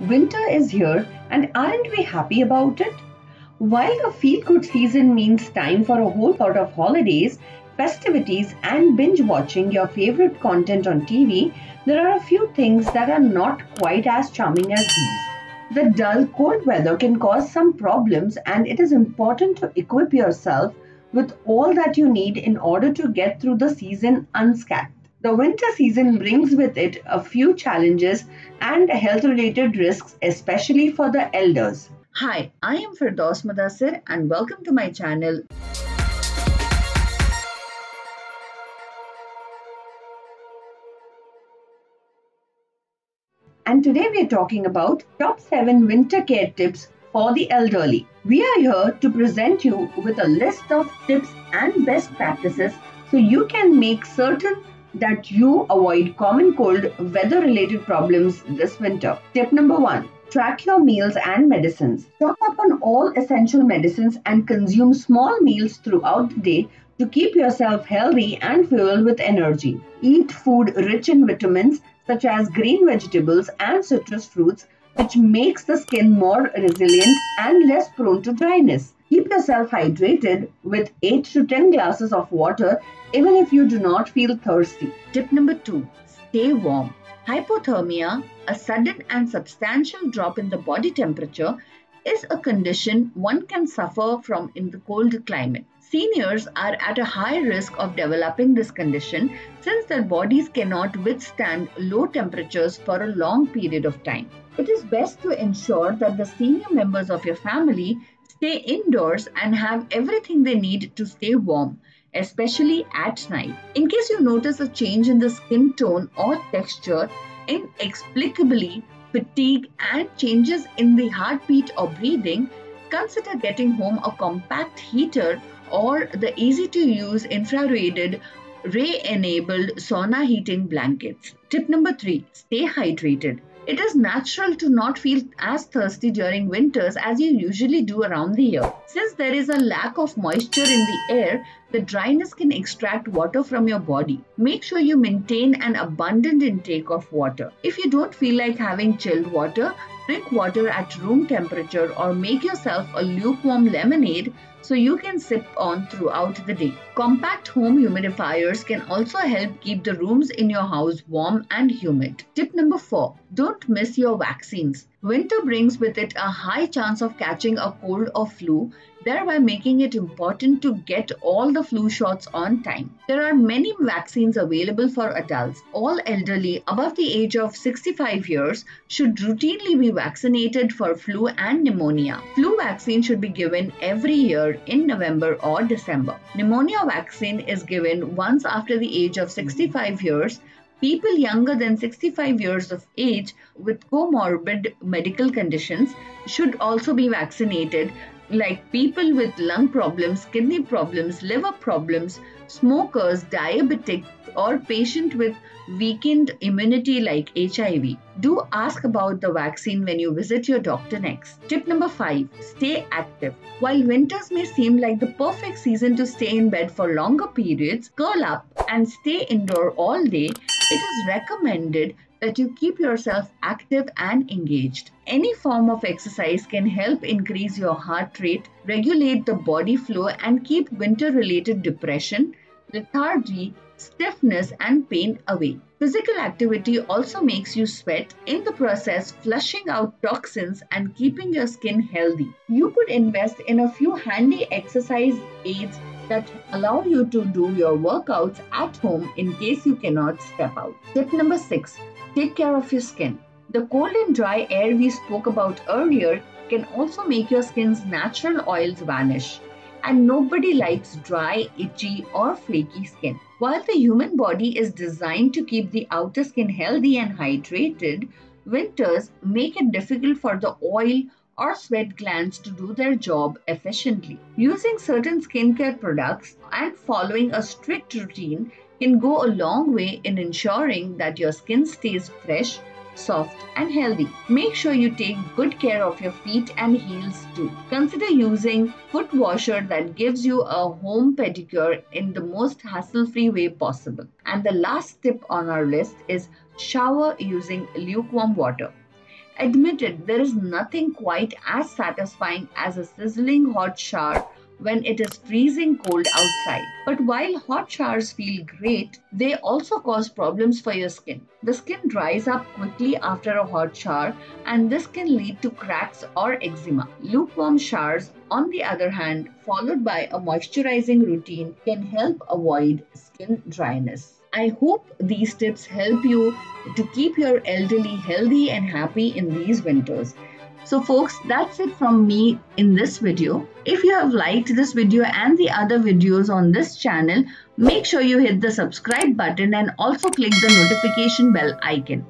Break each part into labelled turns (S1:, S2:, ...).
S1: Winter is here, and aren't we happy about it? While the feel good season means time for a whole lot of holidays, festivities, and binge watching your favorite content on TV, there are a few things that are not quite as charming as these. The dull, cold weather can cause some problems, and it is important to equip yourself with all that you need in order to get through the season unscathed. The winter season brings with it a few challenges and health related risks, especially for the elders.
S2: Hi, I am Firdaus Mudassir and welcome to my channel.
S1: And today we are talking about top 7 winter care tips for the elderly. We are here to present you with a list of tips and best practices so you can make certain that you avoid common cold weather related problems this winter. Tip number 1 Track your meals and medicines. Stock up on all essential medicines and consume small meals throughout the day to keep yourself healthy and fueled with energy. Eat food rich in vitamins such as green vegetables and citrus fruits which makes the skin more resilient and less prone to dryness. Keep yourself hydrated with 8 to 10 glasses of water even if you do not feel thirsty.
S2: Tip number 2 Stay warm. Hypothermia, a sudden and substantial drop in the body temperature, is a condition one can suffer from in the cold climate. Seniors are at a high risk of developing this condition since their bodies cannot withstand low temperatures for a long period of time. It is best to ensure that the senior members of your family stay indoors and have everything they need to stay warm, especially at night. In case you notice a change in the skin tone or texture, inexplicably fatigue and changes in the heartbeat or breathing, consider getting home a compact heater or the easy to use infrared ray enabled sauna heating blankets. Tip number 3 Stay hydrated. It is natural to not feel as thirsty during winters as you usually do around the year. Since there is a lack of moisture in the air, the dryness can extract water from your body. Make sure you maintain an abundant intake of water. If you don't feel like having chilled water, drink water at room temperature or make yourself a lukewarm lemonade so you can sip on throughout the day. Compact home humidifiers can also help keep the rooms in your house warm and humid. Tip number 4 Don't miss your vaccines. Winter brings with it a high chance of catching a cold or flu, thereby making it important to get all the flu shots on time. There are many vaccines available for adults. All elderly above the age of 65 years should routinely be vaccinated for flu and pneumonia. Flu vaccine should be given every year in November or December. Pneumonia vaccine is given once after the age of 65 years People younger than 65 years of age with comorbid medical conditions should also be vaccinated, like people with lung problems, kidney problems, liver problems, smokers, diabetic, or patient with weakened immunity like HIV. Do ask about the vaccine when you visit your doctor next. Tip number 5 Stay active. While winters may seem like the perfect season to stay in bed for longer periods, curl up and stay indoor all day, it is recommended that you keep yourself active and engaged. Any form of exercise can help increase your heart rate, regulate the body flow, and keep winter related depression, lethargy, stiffness, and pain away. Physical activity also makes you sweat, in the process, flushing out toxins and keeping your skin healthy. You could invest in a few handy exercise aids that allow you to do your workouts at home in case you cannot step out. Tip number six take care of your skin. The cold and dry air we spoke about earlier can also make your skin's natural oils vanish. And nobody likes dry, itchy, or flaky skin. While the human body is designed to keep the outer skin healthy and hydrated, winters make it difficult for the oil or sweat glands to do their job efficiently. Using certain skincare products and following a strict routine can go a long way in ensuring that your skin stays fresh, soft, and healthy. Make sure you take good care of your feet and heels too. Consider using foot washer that gives you a home pedicure in the most hassle-free way possible. And the last tip on our list is shower using lukewarm water. Admitted, there is nothing quite as satisfying as a sizzling hot shower when it is freezing cold outside. But while hot showers feel great, they also cause problems for your skin. The skin dries up quickly after a hot shower and this can lead to cracks or eczema. Lukewarm showers, on the other hand, followed by a moisturizing routine can help avoid skin dryness. I hope these tips help you to keep your elderly healthy and happy in these winters. So folks, that's it from me in this video. If you have liked this video and the other videos on this channel, make sure you hit the subscribe button and also click the notification bell icon.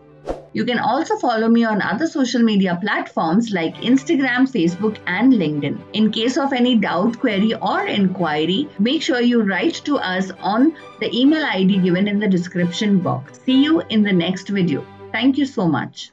S2: You can also follow me on other social media platforms like Instagram, Facebook, and LinkedIn. In case of any doubt, query, or inquiry, make sure you write to us on the email ID given in the description box. See you in the next video. Thank you so much.